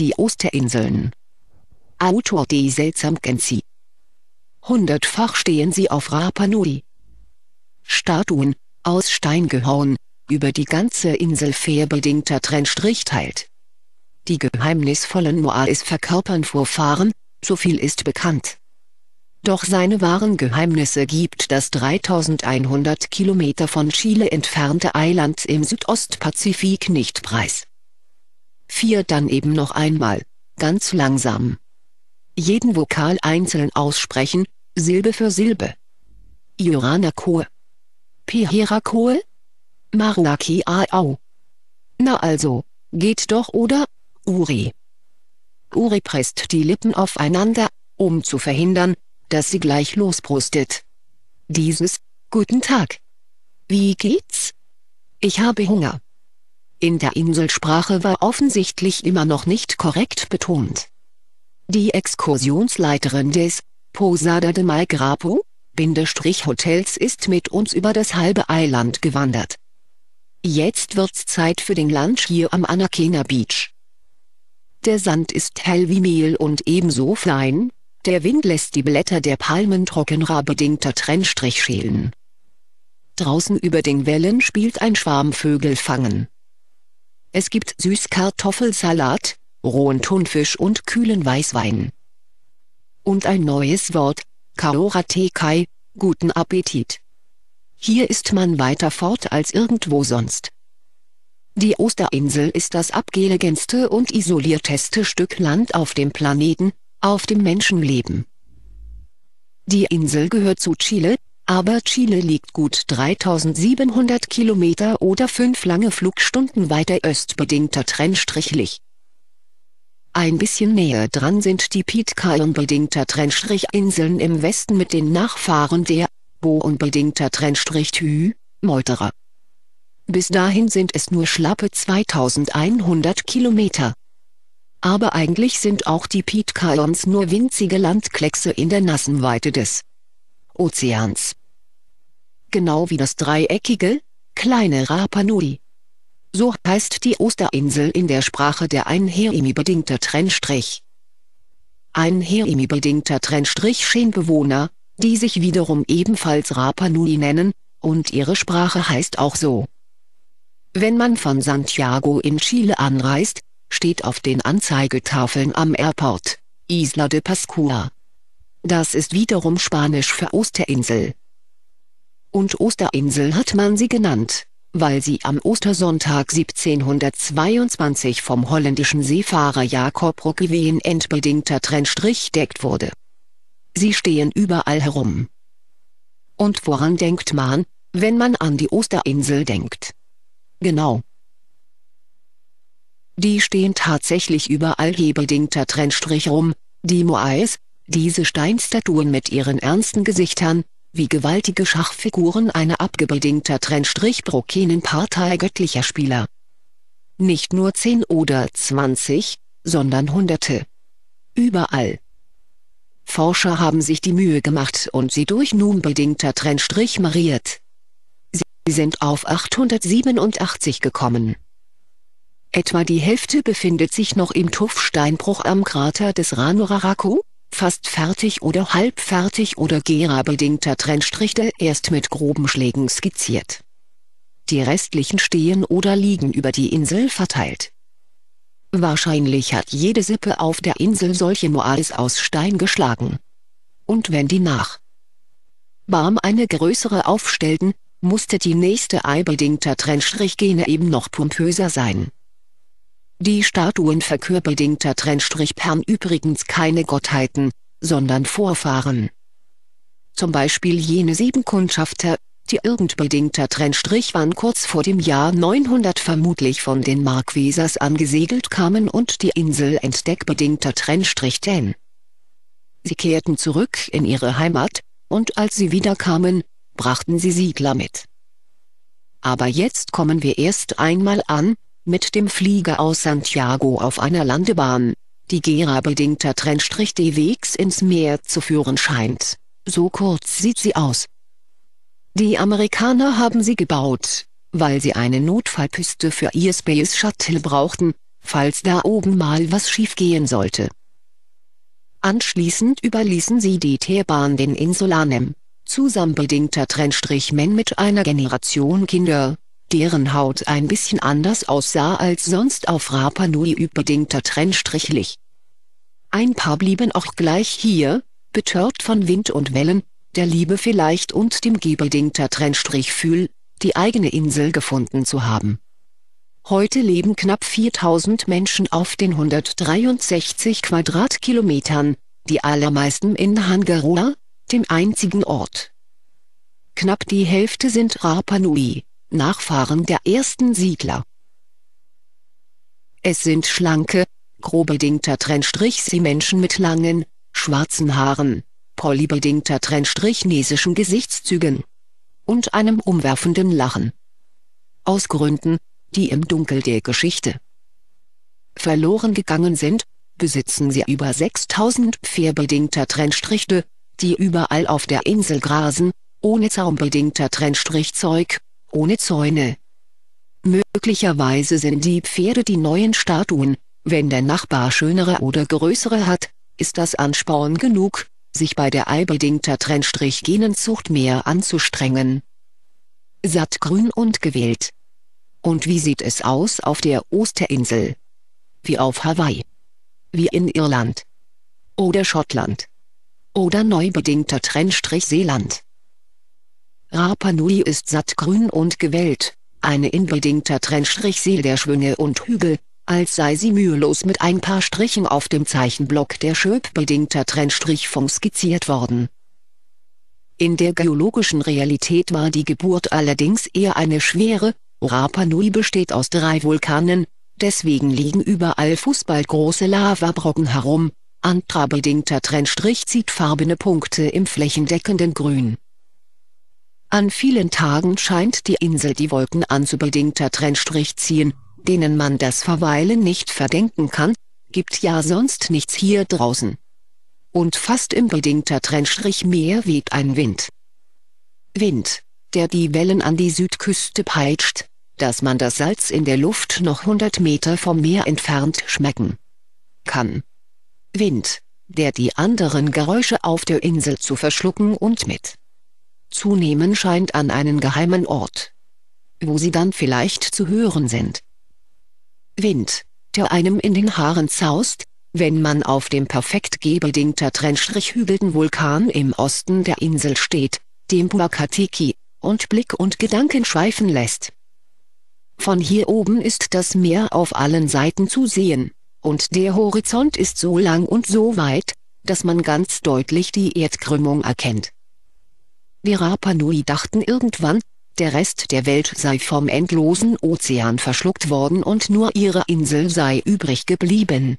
Die Osterinseln. Autor die seltsam sie. Hundertfach stehen sie auf Rapa Nui. Statuen, aus Stein gehauen, über die ganze Insel fährbedingter Trennstrich teilt. Die geheimnisvollen Moais verkörpern Vorfahren, so viel ist bekannt. Doch seine wahren Geheimnisse gibt das 3100 Kilometer von Chile entfernte Eiland im Südostpazifik nicht preis. Vier dann eben noch einmal, ganz langsam. Jeden Vokal einzeln aussprechen, Silbe für Silbe. Ioranakoe. Peherakoe? Marnaki Aau. Na also, geht doch oder? Uri. Uri presst die Lippen aufeinander, um zu verhindern, dass sie gleich losbrustet. Dieses, Guten Tag. Wie geht's? Ich habe Hunger. In der Inselsprache war offensichtlich immer noch nicht korrekt betont. Die Exkursionsleiterin des Posada de Bindestrich Hotels ist mit uns über das halbe Eiland gewandert. Jetzt wird's Zeit für den Lunch hier am Anakena Beach. Der Sand ist hell wie Mehl und ebenso fein, der Wind lässt die Blätter der Palmen trockenrahbedingter Trennstrich schälen. Draußen über den Wellen spielt ein Schwarm Vögel fangen. Es gibt Süßkartoffelsalat, rohen Thunfisch und kühlen Weißwein. Und ein neues Wort, Kaoratekai, guten Appetit. Hier ist man weiter fort als irgendwo sonst. Die Osterinsel ist das abgelegenste und isolierteste Stück Land auf dem Planeten, auf dem Menschen leben. Die Insel gehört zu Chile, aber Chile liegt gut 3700 Kilometer oder fünf lange Flugstunden weiter östbedingter Trennstrichlich. Ein bisschen näher dran sind die Pitcairn-bedingter Trennstrichinseln im Westen mit den Nachfahren der Boon-bedingter Trennstrich-Thü, Meuterer. Bis dahin sind es nur schlappe 2100 Kilometer. Aber eigentlich sind auch die Pitcairns nur winzige Landkleckse in der nassen Weite des Ozeans. Genau wie das dreieckige, kleine Rapa Nui. So heißt die Osterinsel in der Sprache der Einherimi-bedingter Trennstrich. Einherimi-bedingter Trennstrich Schenbewohner, die sich wiederum ebenfalls Rapa Nui nennen, und ihre Sprache heißt auch so. Wenn man von Santiago in Chile anreist, steht auf den Anzeigetafeln am Airport, Isla de Pascua. Das ist wiederum Spanisch für Osterinsel. Und Osterinsel hat man sie genannt, weil sie am Ostersonntag 1722 vom holländischen Seefahrer Jacob Roggeveen entbedingter Trennstrich deckt wurde. Sie stehen überall herum. Und woran denkt man, wenn man an die Osterinsel denkt? Genau. Die stehen tatsächlich überall hebedingter Trennstrich rum, die Moais, diese Steinstatuen mit ihren ernsten Gesichtern, wie gewaltige Schachfiguren einer abgebedingter Trennstrich Brokenen Partei göttlicher Spieler. Nicht nur 10 oder 20, sondern Hunderte. Überall. Forscher haben sich die Mühe gemacht und sie durch nun bedingter Trennstrich mariert. Sie sind auf 887 gekommen. Etwa die Hälfte befindet sich noch im Tuffsteinbruch am Krater des Ranuraraku, fast fertig oder halbfertig oder Gera-bedingter Trennstriche erst mit groben Schlägen skizziert. Die restlichen stehen oder liegen über die Insel verteilt. Wahrscheinlich hat jede Sippe auf der Insel solche Moais aus Stein geschlagen. Und wenn die nach Barm eine größere aufstellten, musste die nächste eibedingter Trennstrichgene eben noch pompöser sein. Die Statuen verkörperdingter Trennstrichperlen übrigens keine Gottheiten, sondern Vorfahren. Zum Beispiel jene sieben Kundschafter, die irgendbedingter Trennstrich waren kurz vor dem Jahr 900 vermutlich von den Marquesas angesegelt kamen und die Insel entdeckbedingter Trennstrich denn. Sie kehrten zurück in ihre Heimat, und als sie wiederkamen, brachten sie Siedler mit. Aber jetzt kommen wir erst einmal an, mit dem Flieger aus Santiago auf einer Landebahn, die Gera-bedingter Trennstrich Wegs ins Meer zu führen scheint. So kurz sieht sie aus. Die Amerikaner haben sie gebaut, weil sie eine Notfallpiste für ihr Space Shuttle brauchten, falls da oben mal was schiefgehen sollte. Anschließend überließen sie die Teerbahn den Insulanem, zusammenbedingter Trennstrich Men mit einer Generation Kinder, deren Haut ein bisschen anders aussah als sonst auf Rapa Nui bedingter Trennstrichlich. Ein paar blieben auch gleich hier, betört von Wind und Wellen, der Liebe vielleicht und dem gebedingter Trennstrichfühl, die eigene Insel gefunden zu haben. Heute leben knapp 4000 Menschen auf den 163 Quadratkilometern, die allermeisten in Hangaroa, dem einzigen Ort. Knapp die Hälfte sind Rapa Nui, Nachfahren der ersten Siedler. Es sind schlanke, grobedingter Trennstrich-Sie-Menschen mit langen, schwarzen Haaren, polybedingter Trennstrich-nesischen Gesichtszügen und einem umwerfenden Lachen. Aus Gründen, die im Dunkel der Geschichte verloren gegangen sind, besitzen sie über 6000 pfehrbedingter Trennstrichte, die überall auf der Insel grasen, ohne zaumbedingter Trennstrichzeug, ohne Zäune. Möglicherweise sind die Pferde die neuen Statuen, wenn der Nachbar schönere oder größere hat, ist das Ansporn genug, sich bei der eibedingter Trennstrich-Genenzucht mehr anzustrengen. Sattgrün und gewählt. Und wie sieht es aus auf der Osterinsel? Wie auf Hawaii. Wie in Irland. Oder Schottland. Oder neubedingter Trennstrich Seeland. Rapa Nui ist sattgrün und gewellt, eine inbedingter Trennstrich See der Schwünge und Hügel, als sei sie mühelos mit ein paar Strichen auf dem Zeichenblock der Schöp-bedingter Trennstrichform skizziert worden. In der geologischen Realität war die Geburt allerdings eher eine schwere, Rapa Nui besteht aus drei Vulkanen, deswegen liegen überall fußballgroße Lavabrocken herum, Antra-bedingter Trennstrich zieht farbene Punkte im flächendeckenden Grün. An vielen Tagen scheint die Insel die Wolken an zu bedingter Trennstrich ziehen, denen man das Verweilen nicht verdenken kann, gibt ja sonst nichts hier draußen. Und fast im bedingter Trennstrich Meer weht ein Wind. Wind, der die Wellen an die Südküste peitscht, dass man das Salz in der Luft noch 100 Meter vom Meer entfernt schmecken kann. Wind, der die anderen Geräusche auf der Insel zu verschlucken und mit zunehmen scheint an einen geheimen Ort, wo sie dann vielleicht zu hören sind. Wind, der einem in den Haaren zaust, wenn man auf dem perfekt gebedingter Trennstrichhügelten Vulkan im Osten der Insel steht, dem Buakatiki, und Blick und Gedanken schweifen lässt. Von hier oben ist das Meer auf allen Seiten zu sehen, und der Horizont ist so lang und so weit, dass man ganz deutlich die Erdkrümmung erkennt. Die Rapa Nui dachten irgendwann, der Rest der Welt sei vom endlosen Ozean verschluckt worden und nur ihre Insel sei übrig geblieben.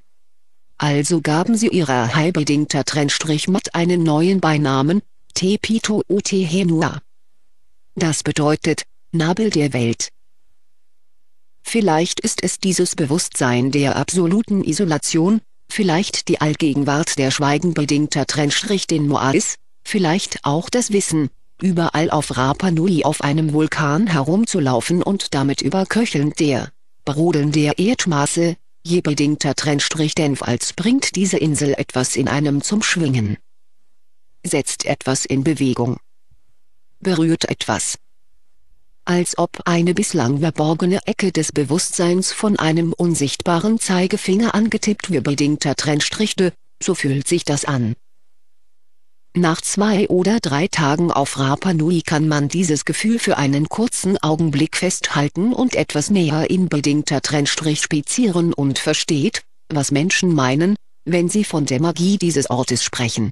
Also gaben sie ihrer halbedingter Trennstrich matt einen neuen Beinamen, Tepito Otehenua. Das bedeutet, Nabel der Welt. Vielleicht ist es dieses Bewusstsein der absoluten Isolation, vielleicht die Allgegenwart der schweigenbedingter Trennstrich den Moais, vielleicht auch das Wissen, überall auf Rapa Nui auf einem Vulkan herumzulaufen und damit überköchelnd der Brodeln der Erdmaße, je bedingter Trennstrich denn als bringt diese Insel etwas in einem zum Schwingen. Setzt etwas in Bewegung. Berührt etwas. Als ob eine bislang verborgene Ecke des Bewusstseins von einem unsichtbaren Zeigefinger angetippt wird bedingter Trennstrichte, so fühlt sich das an. Nach zwei oder drei Tagen auf Rapa Nui kann man dieses Gefühl für einen kurzen Augenblick festhalten und etwas näher in bedingter Trennstrich spezieren und versteht, was Menschen meinen, wenn sie von der Magie dieses Ortes sprechen.